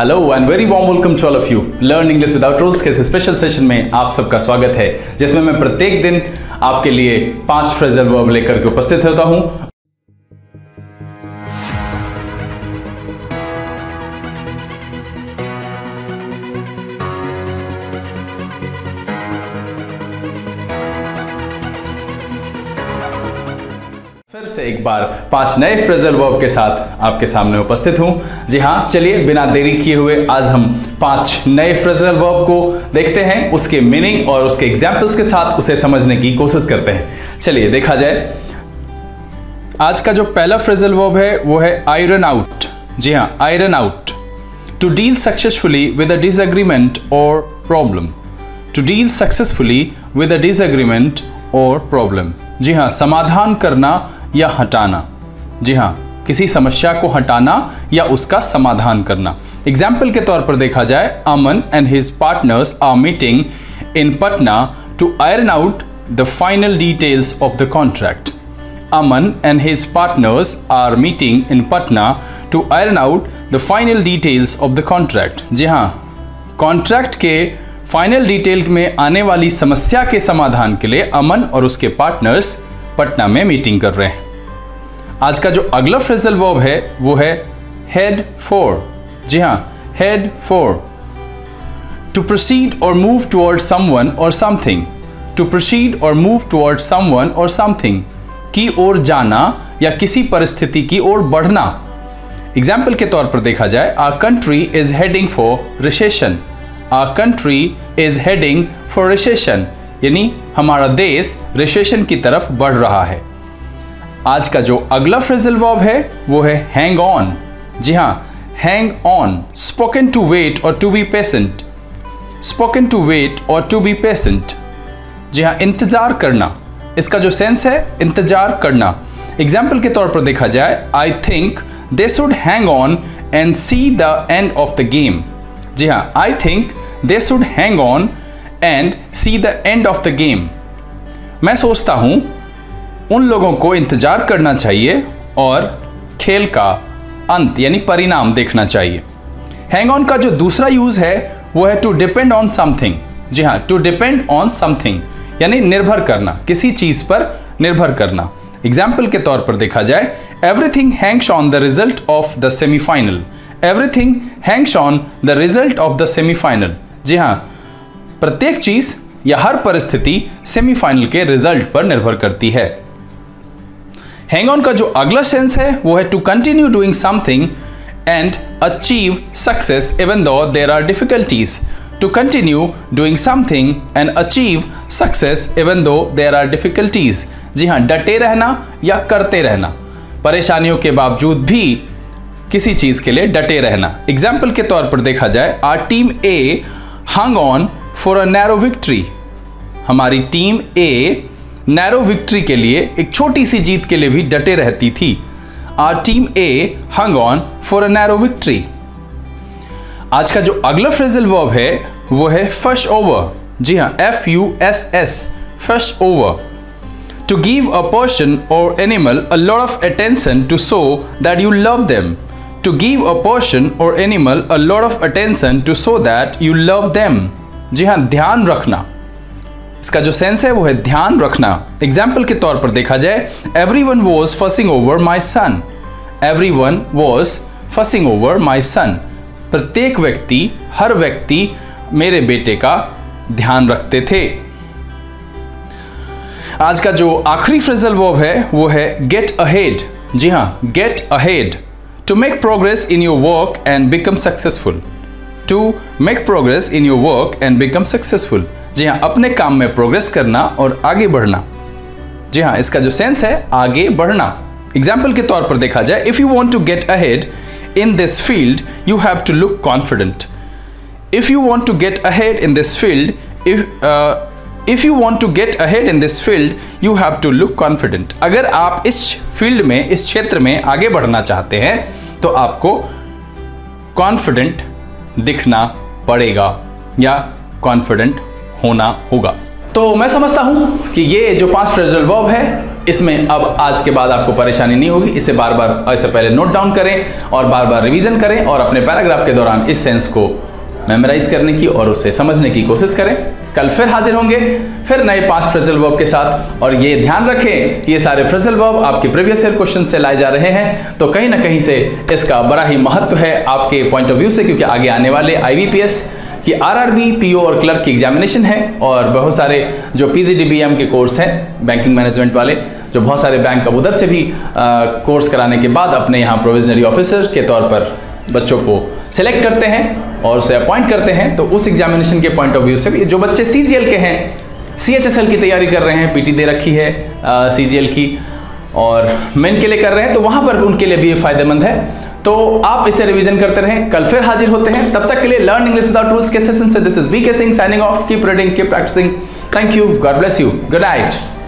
Hello and very warm welcome to all of you learn English without rules के special session में आप सबका स्वागत है, जिसमें मैं प्रत्येक दिन आपके लिए पाँच फ्रेजल वर्ब लेकर के उपस्थित होता हूँ। से एक बार पाँच नए फ्रेजल वर्ब के साथ आपके सामने उपस्थित हूँ। जी हाँ, चलिए, बिना देरी किए हुए आज हम पाँच नए फ्रेजल वर्ब को देखते हैं, उसके मीनिंग और उसके एग्जाम्पल्स के साथ उसे समझने की कोशिश करते हैं। चलिए, देखा जाए। आज का जो पहला फ्रेजल वर्ब है, वो है आयरन आउट जी हाँ iron out to deal successfully with a disagreement और problem to deal successfully with a disagreement और प्रॉब्लम जी हाँ समाधान करना या हटाना। जी हाँ किसी समस्या को हटाना या उसका समाधान करना। एग्ज़ाम्पल के तौर पर देखा जाए, Aman and his partners are meeting in Patna to iron out the final details of the contract Aman and his partners are meeting in Patna to iron out the final details of the contract जी हाँ contract के final detail में आने वाली समस्या के समाधान के लिए अमन और उसके पार्टनर्स पटना में मीटिंग कर रहे हैं। आज का जो अगला फ्रेजल वर्ब है, वो है हेड फोर जी हाँ हेड फोर टू प्रोसीड और मूव टुवर्ड समवन और समथिंग टू प्रोसीड और मूव टुवर्ड समवन और समथिंग की ओर जाना या किसी परिस्थिति की ओर बढ़ना। एग्ज़ाम्पल के तौर पर देखा जाए our country is heading for recession our country is heading for recession यानी हमारा देश रिसेशन की तरफ़ बढ़ रहा है। आज का जो अगला फ्रेजल वर्ब है, वो है हैंग ऑन जी हाँ hang on spoken to wait और to be patient spoken to wait और टू बी पेशेंट जी हाँ इंतज़ार करना। इसका जो सेंस है, इंतज़ार करना। एग्ज़ाम्पल के तौर पर देखा जाए I think they should hang on and see the end of the game जी हाँ I think they should hang on and see the end of the game मैं सोचता हूँ, उन लोगों को इंतज़ार करना चाहिए और खेल का अंत, यानी परिणाम देखना चाहिए। हैंग ऑन का जो दूसरा यूज़ है, वो है टू डिपेंड ऑन समथिंग जी हाँ टू डिपेंड ऑन समथिंग यानी निर्भर करना, किसी चीज़ पर निर्भर करना। एग्ज़ाम्पल के तौर पर देखा जाए everything hangs on the result of the semifinal everything hangs on the result of the semifinal जी हाँ प्रत्येक चीज़ या हर परिस्थिति सेमीफाइनल के रिज़ल्ट पर निर्भर करती है। हैंग ऑन का जो अगला सेंस है, वो है to continue doing something and achieve success even though there are difficulties to continue doing something and achieve success even though there are difficulties जी हाँ डटे रहना या करते रहना। परेशानियों के बावजूद भी किसी चीज़ के लिए डटे रहना। एग्ज़ाम्पल के तौर पर देखा जाए our team a hung on for a narrow victory हमारी टीम ए नैरो विक्ट्री के लिए एक छोटी सी जीत के लिए भी डटे रहती थी। Our team a hung on for a narrow victory आज का जो अगला फ्रेजल वर्ब है, वो है फश ओवर जी हाँ F U S S fuss over to give a person और animal a lot of attention to show that you love them to give a person और animal a lot of attention to show that you love them जी हाँ ध्यान रखना। इसका जो sense है, वो है ध्यान रखना। एग्ज़ाम्पल के तौर पर देखा जाए everyone was fussing over my son everyone was fussing over my son प्रत्येक व्यक्ति, हर व्यक्ति मेरे बेटे का ध्यान रखते थे। आज का जो आखिरी फ्रेजल वर्ब है, वो है गेट अहेड जी हाँ get ahead to make progress in your work and become successful to make progress in your work and become successful जी हाँ अपने काम में प्रोग्रेस करना और आगे बढ़ना। जी हाँ इसका जो सेंस है, आगे बढ़ना। एग्ज़ाम्पल के तौर पर देखा जाए if you want to get ahead in this field you have to look confident if you want to get ahead in this field if if you want to get ahead in this field you have to look confident अगर आप इस field में, इस क्षेत्र में आगे बढ़ना चाहते हैं तो आपको कॉन्फिडेंट दिखना पड़ेगा या कॉन्फिडेंट होना होगा। तो मैं समझता हूँ कि ये जो पाँच फ्रेजल वर्ब है, इसमें अब आज के बाद आपको परेशानी नहीं होगी। इसे बार बार ऐसे पहले नोट डाउन करें और बार बार रिवीजन करें और अपने पैराग्राफ के दौरान इस सेंस को मेमोराइज करने की और उसे समझने की कोशिश करें। कल फिर हाजिर होंगे। फिर नए पाँच फ्रेजल वर्ब के साथ। और ये ध्यान रखें कि ये सारे फ्रेजल वर्ब आपके प्रीवियस ईयर क्वेश्चन से लाए जा रहे हैं। तो कहीं ना कहीं से इसका बड़ा ही महत्व है आपके पॉइंट ऑफ़ व्यू से क्योंकि आगे आने वाले आईबीपीएस कि आरआरबी पीओ और क्लर्क की एग्जामिनेशन है। और बहुत सारे जो पीजीडीबीएम के कोर्स हैं बैंकिंग मैनेजमेंट वाले जो बहुत सारे बैंक अब उधर से भी आ, कोर्स कराने के बाद अपने यहाँ प्रोविजनरी ऑफिसर के तौर पर बच्चों को सिलेक्ट करते हैं और उसे अपॉइंट करते हैं। तो उस एग्जामिनेशन के पॉइंट ऑफ़ व्यू से भी जो बच्चे सीजीएल के हैं सी एच एस एल की तैयारी कर रहे हैं पीटी दे रखी है सी जी एल की, और मेन के लिए कर रहे हैं तो वहाँ पर उनके लिए भी ये फ़ायदेमंद है। तो आप इसे रिवीजन करते रहें, कल फिर हाजिर होते हैं। तब तक के लिए लर्न इंग्लिश विदाउट रूल्स के सेशन से this is B K Singh signing off keep reading keep practising thank you God bless you good night